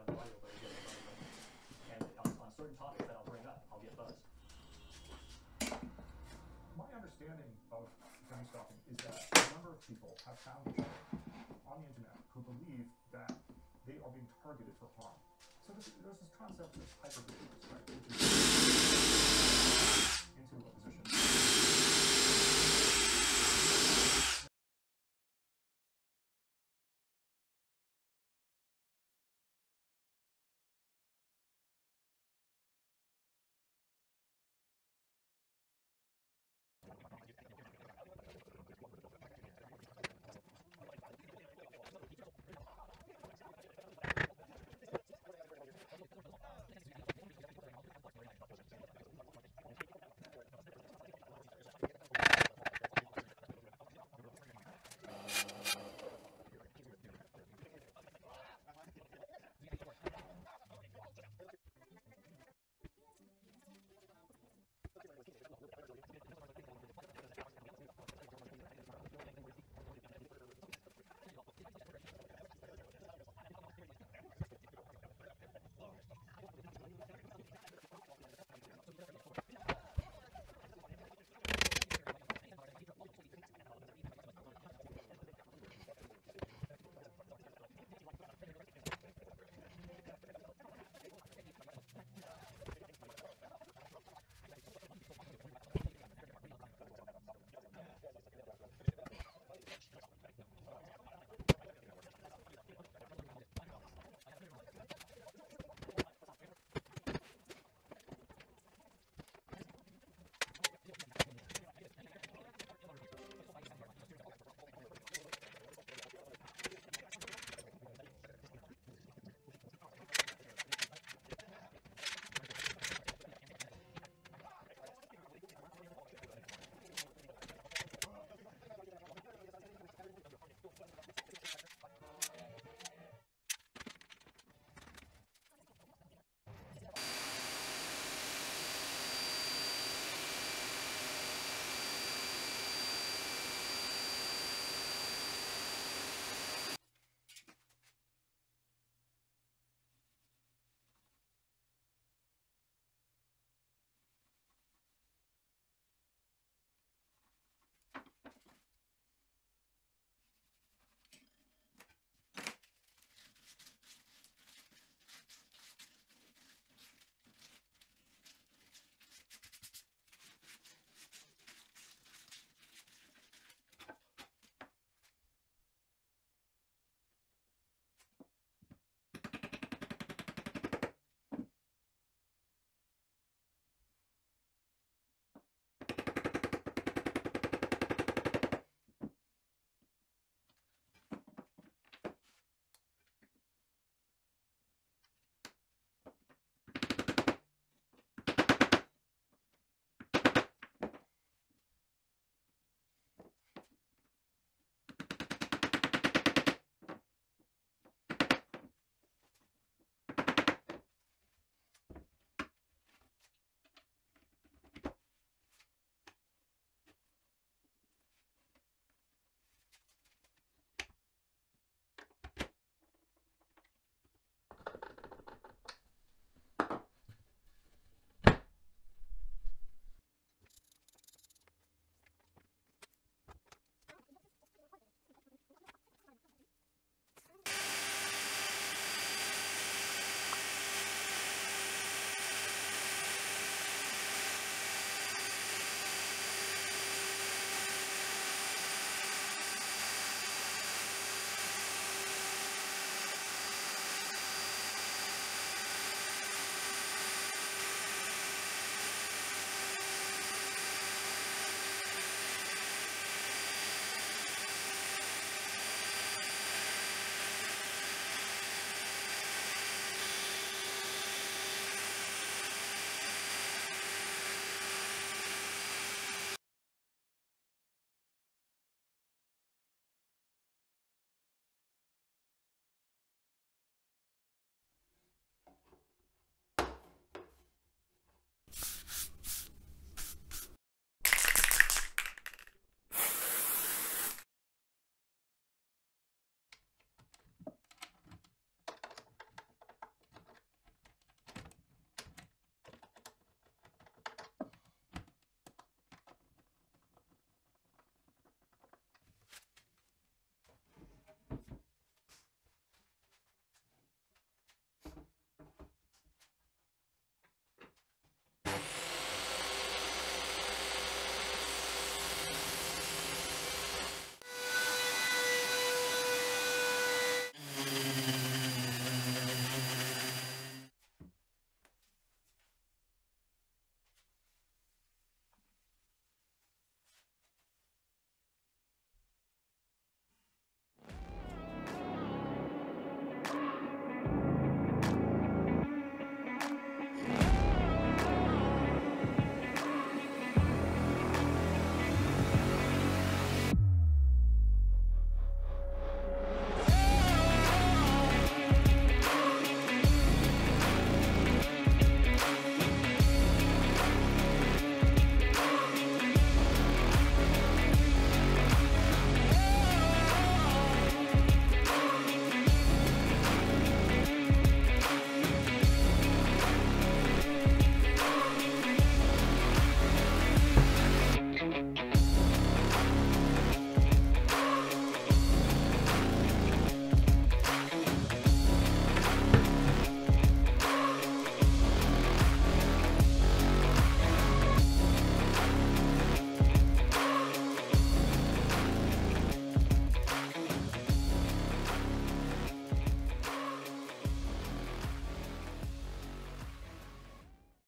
on the audio, but again, and on, on certain topics that I'll bring up, I'll get buzz. My understanding of gang stalking is that a number of people have found each other on the internet who believe that they are being targeted for harm. So this, there's this concept of hyper-vigilance, right? Into a position.